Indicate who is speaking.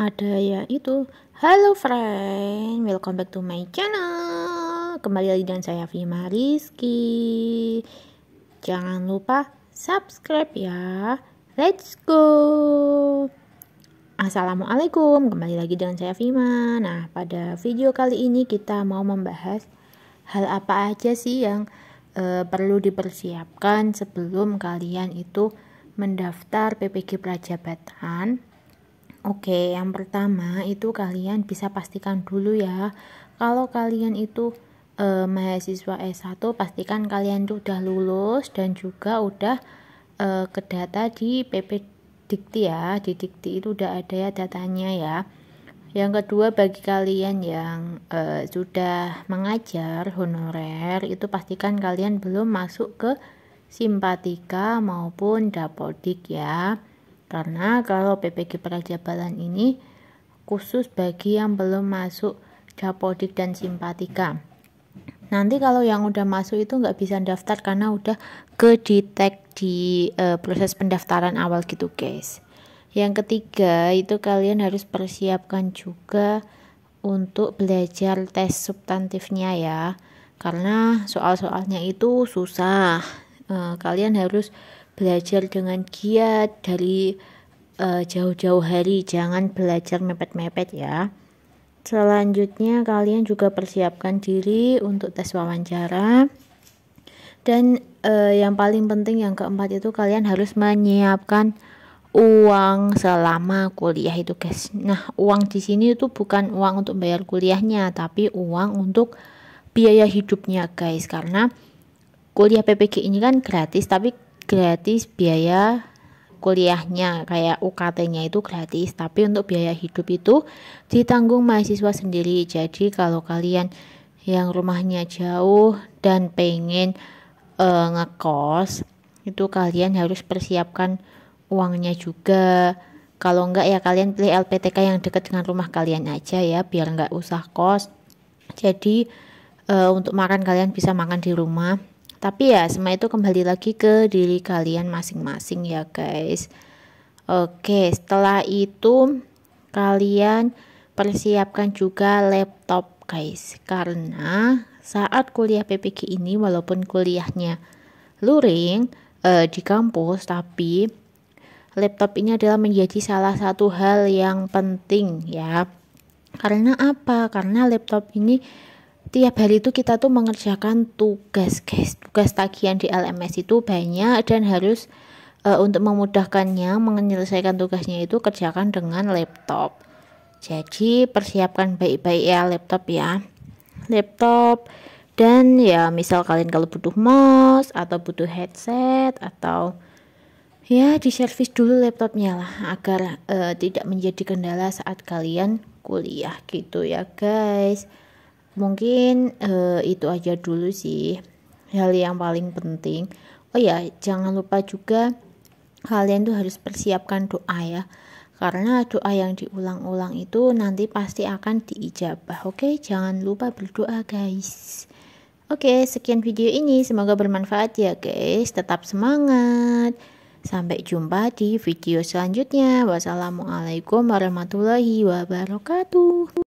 Speaker 1: ada ya itu halo friend welcome back to my channel. Kembali lagi dengan saya Fima Rizky. Jangan lupa subscribe ya. Let's go. Assalamualaikum. Kembali lagi dengan saya Fima nah pada video kali ini kita mau membahas hal apa aja sih yang uh, perlu dipersiapkan sebelum kalian itu mendaftar PPG Prajabatan Oke, yang pertama itu kalian bisa pastikan dulu ya. Kalau kalian itu eh, mahasiswa S1, pastikan kalian tuh udah lulus dan juga udah eh, ke di PP Dikti ya. Di Dikti itu udah ada ya datanya ya. Yang kedua bagi kalian yang eh, sudah mengajar honorer itu pastikan kalian belum masuk ke simpatika maupun dapodik ya karena kalau PPG Prajabalan ini khusus bagi yang belum masuk Dapodik dan Simpatika. Nanti kalau yang udah masuk itu nggak bisa daftar karena udah ke detect di uh, proses pendaftaran awal gitu guys. Yang ketiga itu kalian harus persiapkan juga untuk belajar tes substantifnya ya. Karena soal-soalnya itu susah. Uh, kalian harus belajar dengan giat dari uh, jauh-jauh hari jangan belajar mepet-mepet ya selanjutnya kalian juga persiapkan diri untuk tes wawancara dan uh, yang paling penting yang keempat itu kalian harus menyiapkan uang selama kuliah itu guys. Nah, uang di sini itu bukan uang untuk bayar kuliahnya, tapi uang untuk biaya hidupnya guys. Karena kuliah PPG ini kan gratis, tapi gratis biaya kuliahnya kayak UKT-nya itu gratis tapi untuk biaya hidup itu ditanggung mahasiswa sendiri. Jadi kalau kalian yang rumahnya jauh dan pengen uh, ngekos itu kalian harus persiapkan uangnya juga. Kalau enggak ya kalian pilih LPTK yang dekat dengan rumah kalian aja ya biar enggak usah kos. Jadi uh, untuk makan kalian bisa makan di rumah tapi ya semua itu kembali lagi ke diri kalian masing-masing ya guys. Oke, setelah itu kalian persiapkan juga laptop guys. Karena saat kuliah PPG ini walaupun kuliahnya luring eh, di kampus tapi laptop ini adalah menjadi salah satu hal yang penting ya. Karena apa? Karena laptop ini tiap hari itu kita tuh mengerjakan tugas guys. Tugas tagihan di LMS itu banyak dan harus uh, untuk memudahkannya menyelesaikan tugasnya itu kerjakan dengan laptop. Jadi persiapkan baik-baik ya laptop ya. Laptop dan ya misal kalian kalau butuh mouse atau butuh headset atau ya di servis dulu laptopnya lah agar uh, tidak menjadi kendala saat kalian kuliah gitu ya guys mungkin uh, itu aja dulu sih hal yang paling penting oh ya jangan lupa juga kalian tuh harus persiapkan doa ya karena doa yang diulang-ulang itu nanti pasti akan diijabah oke jangan lupa berdoa guys Oke, sekian video ini. Semoga bermanfaat ya, guys. Tetap semangat. Sampai jumpa di video selanjutnya. Wassalamualaikum warahmatullahi wabarakatuh.